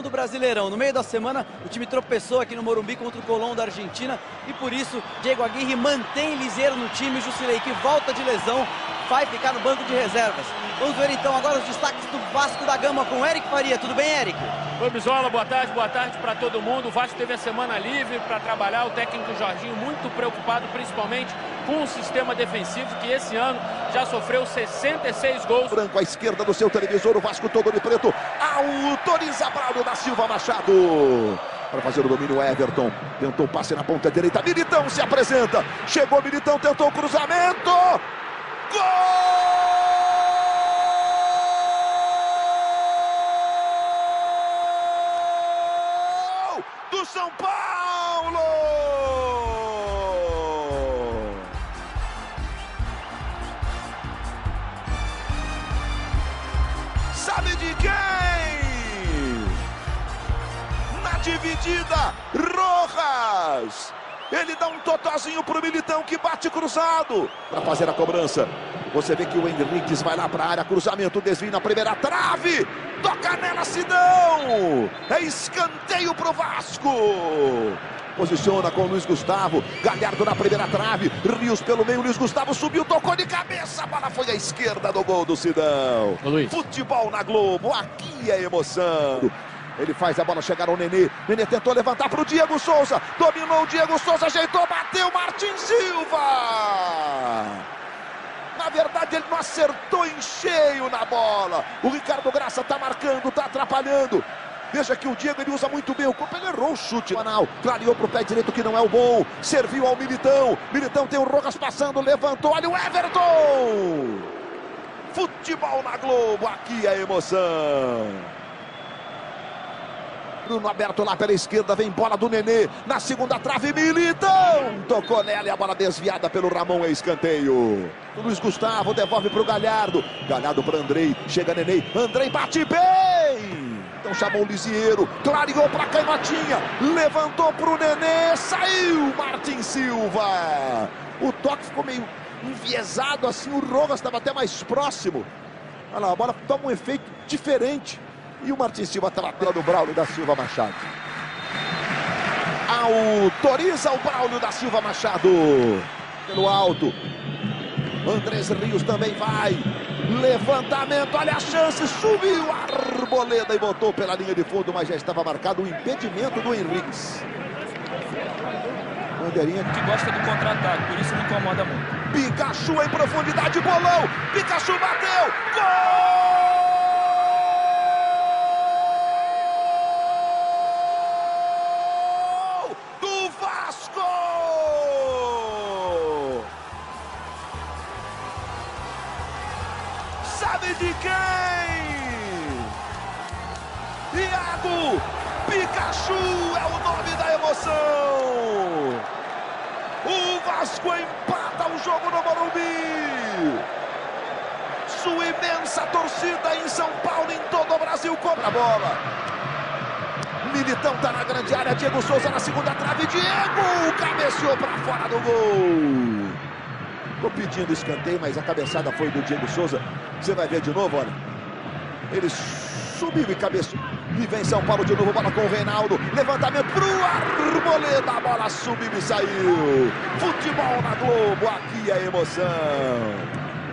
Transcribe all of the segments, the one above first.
do Brasileirão. No meio da semana, o time tropeçou aqui no Morumbi contra o Colón da Argentina e por isso Diego Aguirre mantém Liseiro no time. Jusilei que volta de lesão, vai ficar no banco de reservas. Vamos ver então agora os destaques do Vasco da Gama com Eric Faria. Tudo bem, Eric? Oi, Bisola, boa tarde, boa tarde para todo mundo. O Vasco teve a semana livre para trabalhar. O técnico Jorginho muito preocupado, principalmente com o sistema defensivo, que esse ano já sofreu 66 gols. Branco à esquerda do seu televisor, o Vasco todo de preto. Autoriza Braulio da Silva Machado. Para fazer o domínio, Everton. Tentou passe na ponta direita. Militão se apresenta. Chegou Militão, tentou o cruzamento. Gol! do São Paulo! Sabe de quem? Dividida, Rojas! Ele dá um totozinho pro Militão que bate cruzado para fazer a cobrança. Você vê que o Henriques vai lá para a área, cruzamento, desvio na primeira trave. Toca nela, Sidão. É escanteio pro Vasco. Posiciona com o Luiz Gustavo. Galhardo na primeira trave. Rios pelo meio. Luiz Gustavo subiu, tocou de cabeça. A bola foi à esquerda do gol do Sidão. Futebol na Globo. Aqui é emoção. Ele faz a bola chegar ao Nenê. Nenê tentou levantar para o Diego Souza. Dominou o Diego Souza, ajeitou, bateu. Martin Silva. Na verdade, ele não acertou em cheio na bola. O Ricardo Graça está marcando, está atrapalhando. Veja que o Diego ele usa muito bem o corpo, ele errou o chute. Manal clareou para o pé direito que não é o bom. Serviu ao Militão. Militão tem o Rojas passando, levantou. Olha o Everton. Futebol na Globo, aqui é emoção. Bruno aberto lá pela esquerda, vem bola do Nenê, na segunda trave, Militão, tocou nela e a bola desviada pelo Ramon, é escanteio. O Luiz Gustavo devolve para o Galhardo, Galhardo para Andrei, chega Nenê, Andrei bate bem. Então chamou o Lisieiro, clareou para Canhotinha, levantou para o Nenê, saiu Martin Silva. O toque ficou meio enviesado assim, o Rojas estava até mais próximo. Olha lá, a bola toma um efeito diferente. E o Martins Silva tratando o Braulio da Silva Machado. Autoriza o Braulio da Silva Machado. Pelo alto. Andrés Rios também vai. Levantamento, olha a chance. Subiu a arboleda e botou pela linha de fundo, mas já estava marcado o impedimento do Henriques. Bandeirinha que gosta do contra-ataque, por isso não incomoda muito. Pikachu em profundidade, bolão. Pikachu bateu. Gol! De quem? Iago Pikachu é o nome da emoção. O Vasco empata o jogo no Morumbi. Sua imensa torcida em São Paulo, em todo o Brasil, cobra a bola. Militão tá na grande área, Diego Souza na segunda trave, Diego cabeceou para fora do gol. Ficou pedindo escanteio, mas a cabeçada foi do Diego Souza. Você vai ver de novo, olha. Ele subiu e cabeçou. E vem São Paulo de novo, bola com o Reinaldo. Levantamento pro Arboleda. A bola subiu e saiu. Futebol na Globo, aqui é emoção.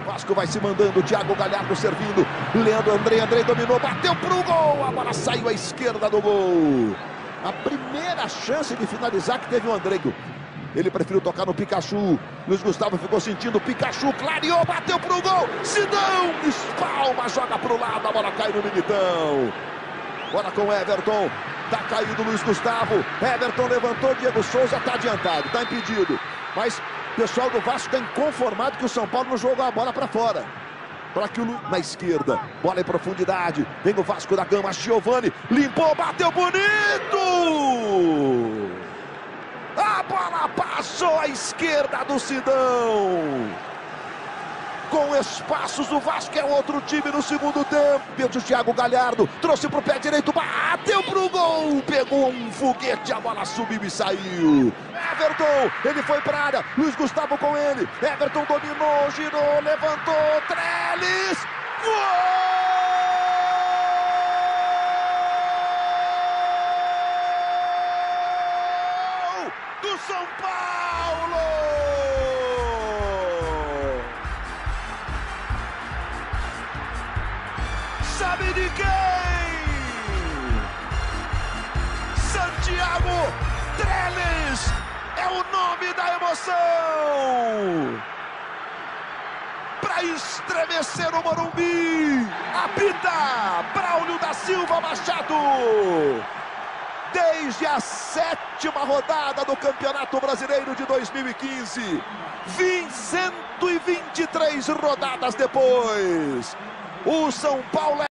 Vasco vai se mandando, Thiago Galhardo servindo, Leandro André, André dominou, bateu pro gol, a bola saiu à esquerda do gol. A primeira chance de finalizar que teve o André, ele preferiu tocar no Pikachu. Luiz Gustavo ficou sentindo. Pikachu clareou, bateu pro gol. Sidão espalma, joga pro lado. A bola cai no Militão. Bola com Everton. Tá caído Luiz Gustavo. Everton levantou. Diego Souza tá adiantado, tá impedido. Mas o pessoal do Vasco está inconformado que o São Paulo não jogou a bola para fora. Para que o na esquerda, bola em profundidade. Vem o Vasco da Gama, Giovani limpou, bateu bonito. Bola passou à esquerda do Sidão. Com espaços, o Vasco é outro time no segundo tempo. Pedro Thiago Galhardo trouxe para o pé direito, bateu para o gol. Pegou um foguete, a bola subiu e saiu. Everton, ele foi para área. Luiz Gustavo com ele. Everton dominou, girou, levantou. Trellis. Gol! São Paulo! Sabe de quem? Santiago Trellis é o nome da emoção! Para estremecer o Morumbi, apita Braulio da Silva Machado! desde a sétima rodada do Campeonato Brasileiro de 2015. 123 rodadas depois, o São Paulo é